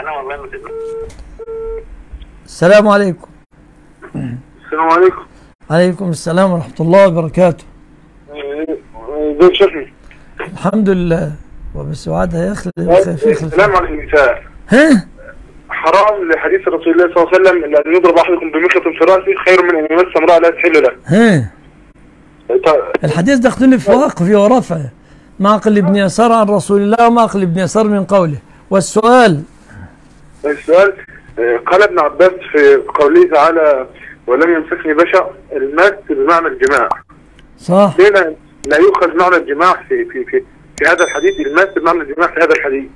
أنا والله ما السلام عليكم. السلام عليكم. عليكم السلام ورحمة الله وبركاته. ازيك شيخنا الحمد لله. وبسعادة يا أخي. السلام على النساء ها؟ حرام لحديث رسول الله صلى الله عليه وسلم إن يضرب أحدكم بمخيط في رأسه خير من أن يمس امرأة لا تحل له. ها؟ الحديث ده اختلف وقفه ورفعه معقل بن يسار عن رسول الله ومعقل بن يسار من قوله. والسؤال السؤال آه، قال ابن عباس في قوله تعالى ولم يمسكني بشر المس بمعنى الجماع. صح. ليه؟ لا لا يؤخذ معنى الجماع في في في في هذا الحديث المس بمعنى الجماع في هذا الحديث.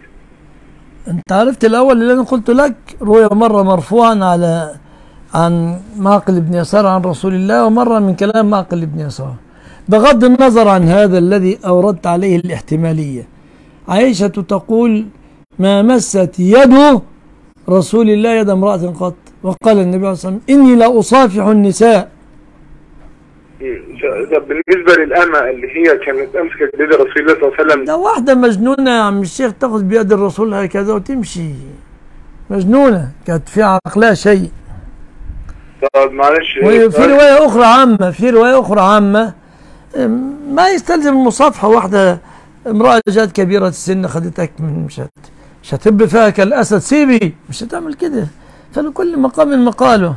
انت عرفت الأول اللي أنا قلت لك؟ روي مرة مرفوعا على عن معقل بن يسار عن رسول الله ومرة من كلام معقل بن يسار. بغض النظر عن هذا الذي أوردت عليه الاحتمالية عائشة تقول ما مست يد رسول الله يد امرأة قط. وقال النبي عليه الصلاة والسلام إني لا أصافح النساء. ده بالنسبة للأمة اللي هي كانت أمسكت بيد رسول الله صلى الله عليه وسلم ده واحدة مجنونة يا عم الشيخ تأخذ بيد الرسول هكذا وتمشي. مجنونة كانت في عقلها شيء. طب معلش وفي رواية أخرى عامة في رواية أخرى عامة ما يستلزم المصافحة واحدة. امرأة جات كبيرة السن خدتك من مش هت مش هتب فيها كالأسد سيبي. مش هتعمل كده. فلكل مقام مقاله.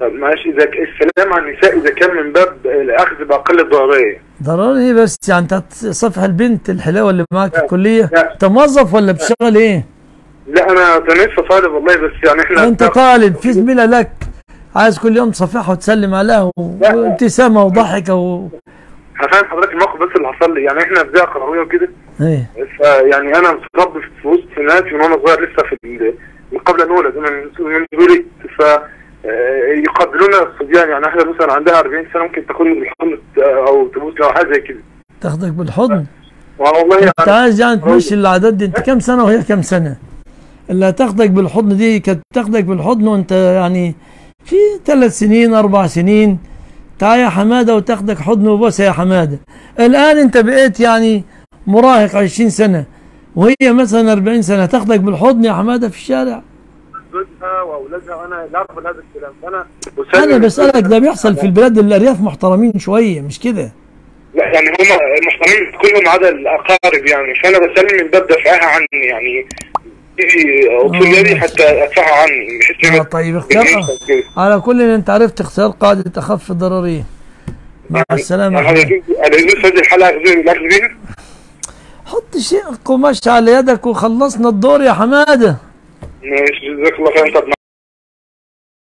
طب معلش إذا ك- السلام على النساء إذا كان من باب الأخذ بأقل الضررية ضروري بس يعني انت تصفح البنت الحلاوة اللي معاك في لا. انت موظف ولا بتشتغل إيه؟ لا أنا أنا لسه طالب والله بس يعني إحنا انت طالب في زميلة لك. عايز كل يوم تصفحها وتسلم عليها و- لا. وابتسامة وضحكة و... هفهم حضرتك الموقف بس اللي حصل لي. يعني إحنا في بيئة قروية وكده إيه. فيعني أنا متربي في وسط ناس من وأنا صغير لسه في قبل أن أولد من ولدت ف آه، يقابلونا الصبيان. يعني إحنا مثلا عندها 40 سنة ممكن تاخدني بالحضن أو تبوس أو حاجة زي كده. تاخدك بالحضن؟ والله أنت يعني عايز يعني تمشي العادات دي. أنت كم سنة وهي كم سنة؟ اللي هتاخدك بالحضن دي كانت تاخدك بالحضن وأنت يعني في ثلاث سنين أربع سنين. تعال يا حمادة وتاخدك حضن وبوسه يا حمادة. الآن أنت بقيت يعني مراهق 20 سنة وهي مثلا 40 سنة تاخدك بالحضن يا حمادة في الشارع. جوزها وأولادها أنا لا اقبل هذا الكلام. فانا أنا بسألك ده بيحصل في البلاد الأرياف محترمين شوية مش كده؟ لا يعني هم المحترمين كلهم عدا الأقارب يعني. فأنا بسلم من باب دفعها عني يعني. تيجي اطول آه،. حتى ادفعها عني بحيث آه طيب اختار. على كل أنت عرفت اختيار قاعدة أخف الضررين مع السلامة. يعني حبيبي. هذا يجوز هذه الحلقة الاخذ حط شيء قماش على يدك وخلصنا الدور يا حمادة. ماشي جزاك الله خير.